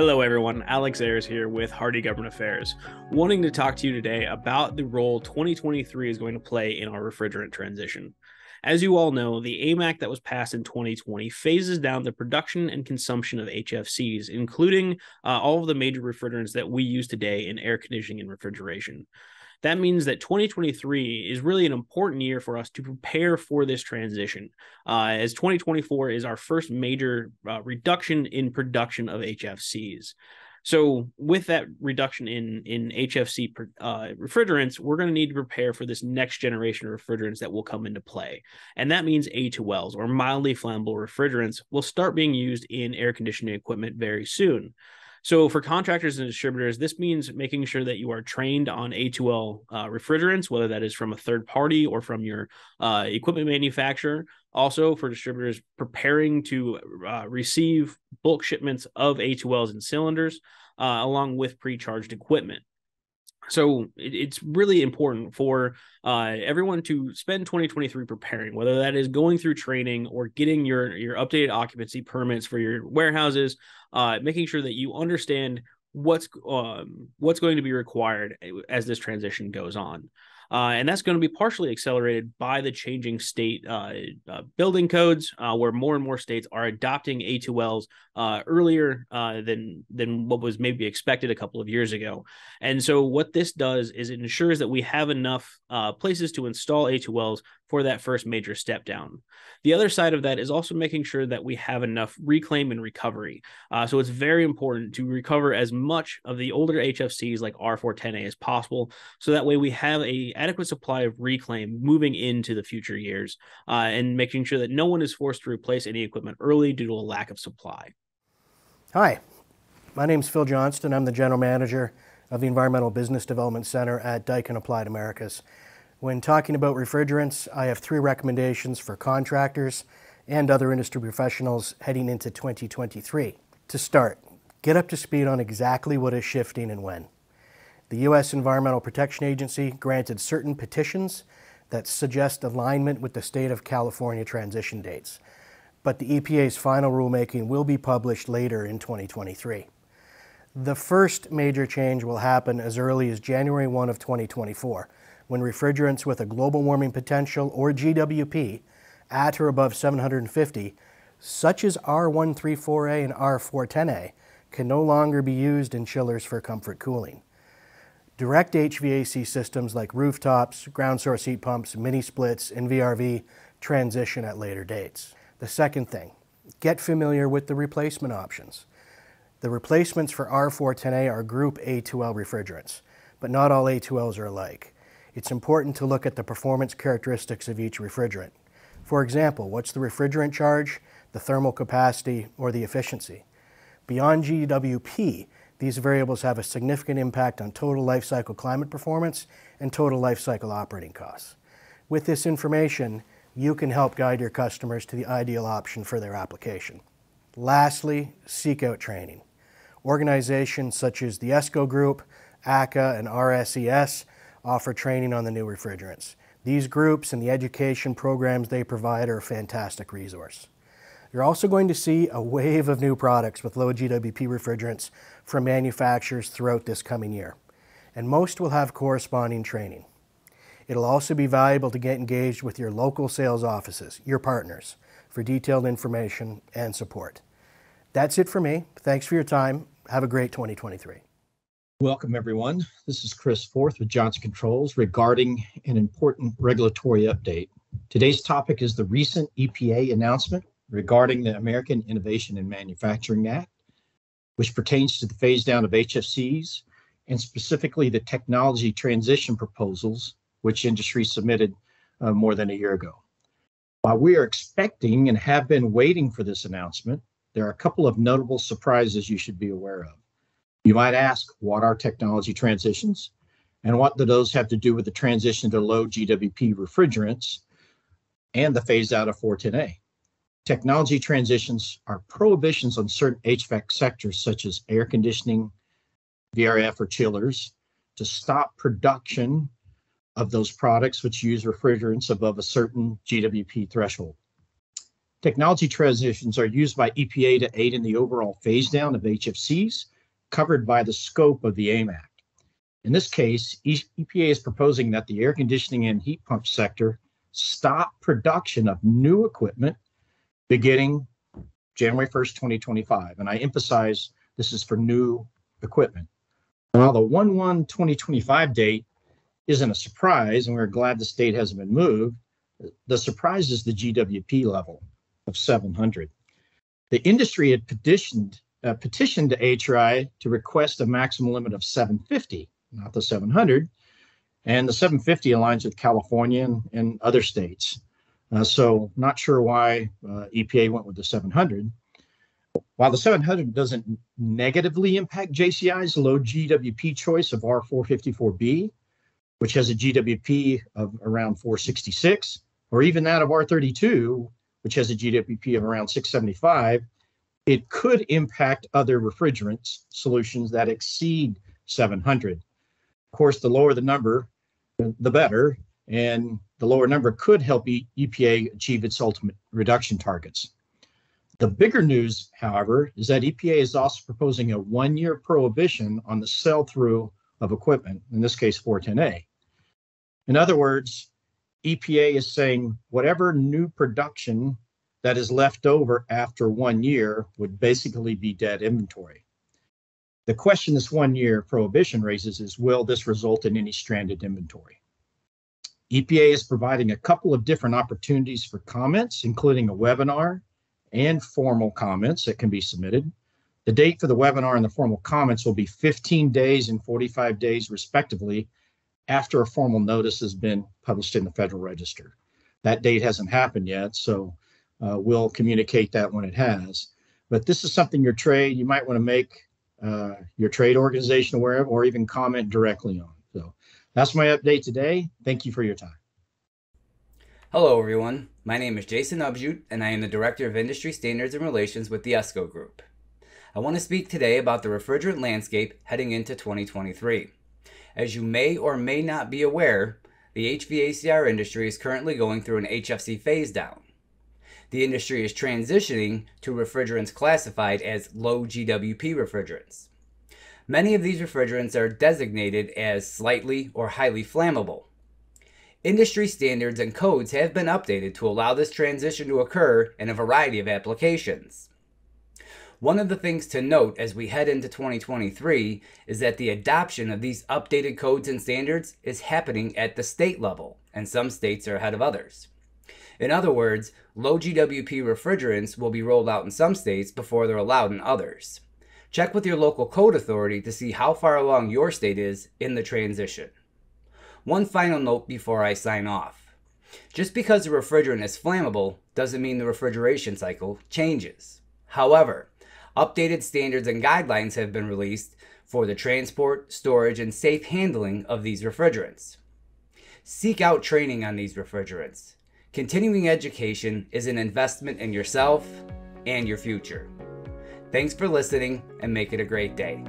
Hello, everyone. Alex Ayers here with HARDI Government Affairs, wanting to talk to you today about the role 2023 is going to play in our refrigerant transition. As you all know, the AIM Act that was passed in 2020 phases down the production and consumption of HFCs, including uh, all of the major refrigerants that we use today in air conditioning and refrigeration. That means that 2023 is really an important year for us to prepare for this transition, uh, as 2024 is our first major uh, reduction in production of HFCs. So, with that reduction in in HFC uh, refrigerants, we're going to need to prepare for this next generation of refrigerants that will come into play, and that means A2Ls or mildly flammable refrigerants will start being used in air conditioning equipment very soon. So for contractors and distributors, this means making sure that you are trained on A2L uh, refrigerants, whether that is from a third party or from your uh, equipment manufacturer. Also for distributors, preparing to uh, receive bulk shipments of A2Ls and cylinders, uh, along with pre-charged equipment. So it, it's really important for uh, everyone to spend 2023 preparing, whether that is going through training or getting your your updated occupancy permits for your warehouses, uh, making sure that you understand what's um, what's going to be required as this transition goes on. Uh, and that's going to be partially accelerated by the changing state uh, uh, building codes, uh, where more and more states are adopting A2Ls uh, earlier uh, than than what was maybe expected a couple of years ago. And so, what this does is it ensures that we have enough places to install A2Ls for that first major step down. The other side of that is also making sure that we have enough reclaim and recovery. Uh, so it's very important to recover as much of the older HFCs like R410A as possible, so that way we have a adequate supply of reclaim moving into the future years, uh, and making sure that no one is forced to replace any equipment early due to a lack of supply. Hi, my name is Phil Johnston. I'm the general manager of the Environmental Business Development Center at Daikin Applied Americas. When talking about refrigerants, I have three recommendations for contractors and other industry professionals heading into 2023. To start, get up to speed on exactly what is shifting and when. The U.S. Environmental Protection Agency granted certain petitions that suggest alignment with the state of California transition dates, but the EPA's final rulemaking will be published later in 2023. The first major change will happen as early as January 1 of 2024 when refrigerants with a global warming potential, or GWP, at or above 750, such as R134A and R410A, can no longer be used in chillers for comfort cooling. Direct HVAC systems like rooftops, ground source heat pumps, mini splits, and VRV transition at later dates. The second thing, get familiar with the replacement options. The replacements for R410A are Group A2L refrigerants, but not all A2Ls are alike it's important to look at the performance characteristics of each refrigerant. For example, what's the refrigerant charge, the thermal capacity, or the efficiency? Beyond GWP, these variables have a significant impact on total life cycle climate performance and total life cycle operating costs. With this information, you can help guide your customers to the ideal option for their application. Lastly, seek out training. Organizations such as the ESCO Group, ACCA, and RSES offer training on the new refrigerants. These groups and the education programs they provide are a fantastic resource. You're also going to see a wave of new products with low GWP refrigerants from manufacturers throughout this coming year, and most will have corresponding training. It'll also be valuable to get engaged with your local sales offices, your partners, for detailed information and support. That's it for me. Thanks for your time. Have a great 2023. Welcome, everyone. This is Chris Forth with Johnson Controls regarding an important regulatory update. Today's topic is the recent EPA announcement regarding the American Innovation and Manufacturing Act, which pertains to the phase down of HFCs and specifically the technology transition proposals, which industry submitted uh, more than a year ago. While we are expecting and have been waiting for this announcement, there are a couple of notable surprises you should be aware of. You might ask, what are technology transitions? And what do those have to do with the transition to low GWP refrigerants and the phase out of 410A? Technology transitions are prohibitions on certain HVAC sectors, such as air conditioning, VRF, or chillers, to stop production of those products which use refrigerants above a certain GWP threshold. Technology transitions are used by EPA to aid in the overall phase down of HFCs covered by the scope of the AIM Act. In this case, EPA is proposing that the air conditioning and heat pump sector stop production of new equipment beginning January 1st, 2025. And I emphasize this is for new equipment. While the 1 1 2025 date isn't a surprise, and we're glad the state hasn't been moved, the surprise is the GWP level of 700. The industry had petitioned uh, petitioned to AHRI to request a maximum limit of 750, not the 700, and the 750 aligns with California and, and other states. Uh, so, not sure why uh, EPA went with the 700. While the 700 doesn't negatively impact JCI's low GWP choice of R454B, which has a GWP of around 466, or even that of R32, which has a GWP of around 675, it could impact other refrigerants solutions that exceed 700. Of course, the lower the number, the better, and the lower number could help EPA achieve its ultimate reduction targets. The bigger news, however, is that EPA is also proposing a one year prohibition on the sell through of equipment, in this case 410A. In other words, EPA is saying whatever new production that is left over after one year would basically be dead inventory. The question this one year prohibition raises is will this result in any stranded inventory? EPA is providing a couple of different opportunities for comments, including a webinar and formal comments that can be submitted. The date for the webinar and the formal comments will be 15 days and 45 days, respectively, after a formal notice has been published in the Federal Register. That date hasn't happened yet, so uh, we'll communicate that when it has. But this is something your trade, you might want to make uh, your trade organization aware of or even comment directly on. So that's my update today. Thank you for your time. Hello, everyone. My name is Jason Obrzut, and I am the Director of Industry Standards and Relations with the ESCO Group. I want to speak today about the refrigerant landscape heading into 2023. As you may or may not be aware, the HVACR industry is currently going through an HFC phase down. The industry is transitioning to refrigerants classified as low GWP refrigerants. Many of these refrigerants are designated as slightly or highly flammable. Industry standards and codes have been updated to allow this transition to occur in a variety of applications. One of the things to note as we head into 2023 is that the adoption of these updated codes and standards is happening at the state level, and some states are ahead of others. In other words, low GWP refrigerants will be rolled out in some states before they're allowed in others. Check with your local code authority to see how far along your state is in the transition. One final note before I sign off. Just because a refrigerant is flammable doesn't mean the refrigeration cycle changes. However, Updated standards and guidelines have been released for the transport, storage, and safe handling of these refrigerants. Seek out training on these refrigerants. Continuing education is an investment in yourself and your future. Thanks for listening and make it a great day.